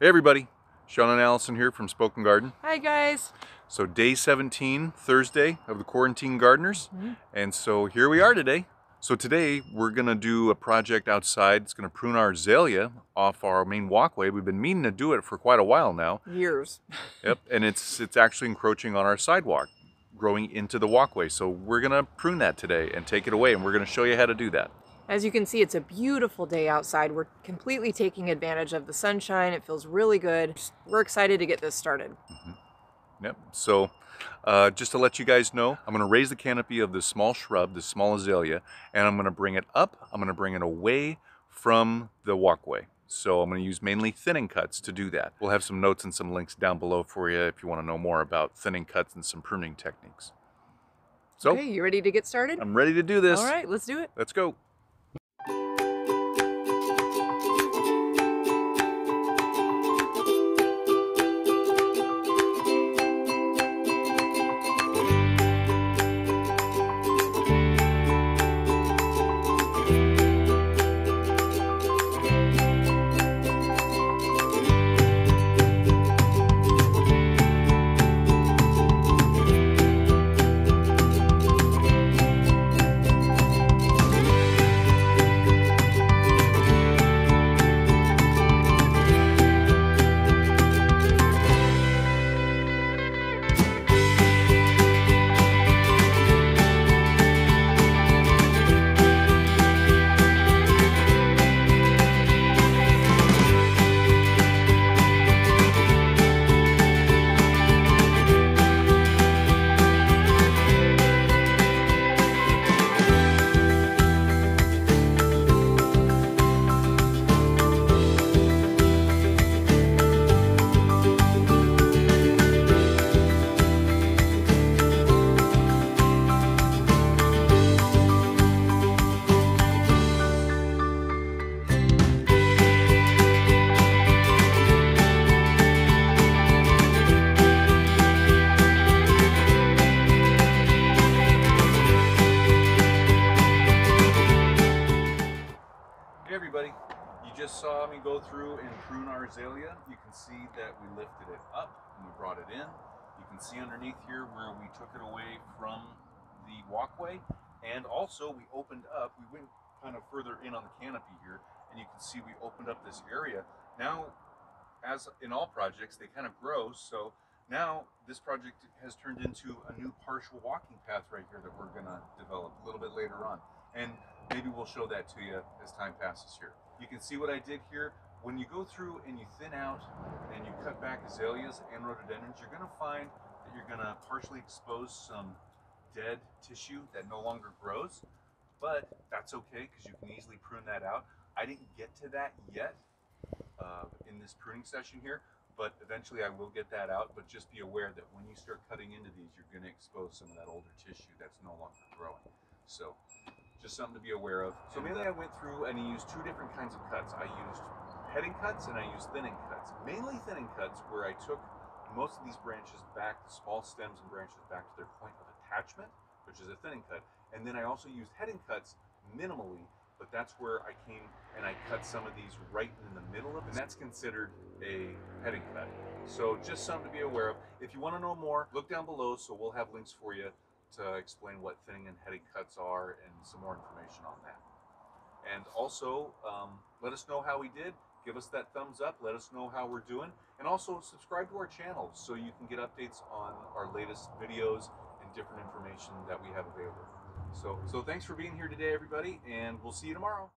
Hey everybody, Sean and Allison here from Spoken Garden. Hi guys. So day 17, Thursday of the Quarantine Gardeners. Mhm. And so here we are today. So today we're gonna do a project outside. It's gonna prune our azalea off our main walkway. We've been meaning to do it for quite a while now. Years. Yep, and it's it's actually encroaching on our sidewalk, growing into the walkway. So we're gonna prune that today and take it away and we're gonna show you how to do that. As you can see, it's a beautiful day outside. We're completely taking advantage of the sunshine. It feels really good. We're excited to get this started. Yep. So, uh, just to let you guys know, I'm going to raise the canopy of this small shrub, this small azalea, and I'm going to bring it up. I'm going to bring it away from the walkway. So I'm going to use mainly thinning cuts to do that. We'll have some notes and some links down below for you if you want to know more about thinning cuts and some pruning techniques. So Okay, you ready to get started? I'm ready to do this. All right, let's do it. Let's go. Saw me go through and prune our azalea. You can see that we lifted it up and we brought it in. You can see underneath here where we took it away from the walkway. And also we opened up, we went kind of further in on the canopy here and you can see we opened up this area. Now, as in all projects, they kind of grow. So now this project has turned into a new partial walking path right here that we're gonna develop a little bit later on. And maybe we'll show that to you as time passes here. You can see what I did here. When you go through and you thin out and you cut back azaleas and rhododendrons, you're gonna find that you're gonna partially expose some dead tissue that no longer grows, but that's okay because you can easily prune that out. I didn't get to that yet uh, in this pruning session here, but eventually I will get that out. But just be aware that when you start cutting into these, you're going to expose some of that older tissue that's no longer growing. So just something to be aware of. So mainly I went through and I used two different kinds of cuts. I used heading cuts and I used thinning cuts. Mainly thinning cuts where I took most of these branches back, the small stems and branches back to their point of attachment, which is a thinning cut. And then I also used heading cuts minimally, but that's where I came and I cut some of these right in the middle of it. And that's considered a heading cut. So just something to be aware of. If you want to know more, look down below so we'll have links for you to explain what thinning and heading cuts are and some more information on that. And also, um, let us know how we did. Give us that thumbs up. Let us know how we're doing. And also, subscribe to our channel so you can get updates on our latest videos and different information that we have available. So, so thanks for being here today, everybody, and we'll see you tomorrow.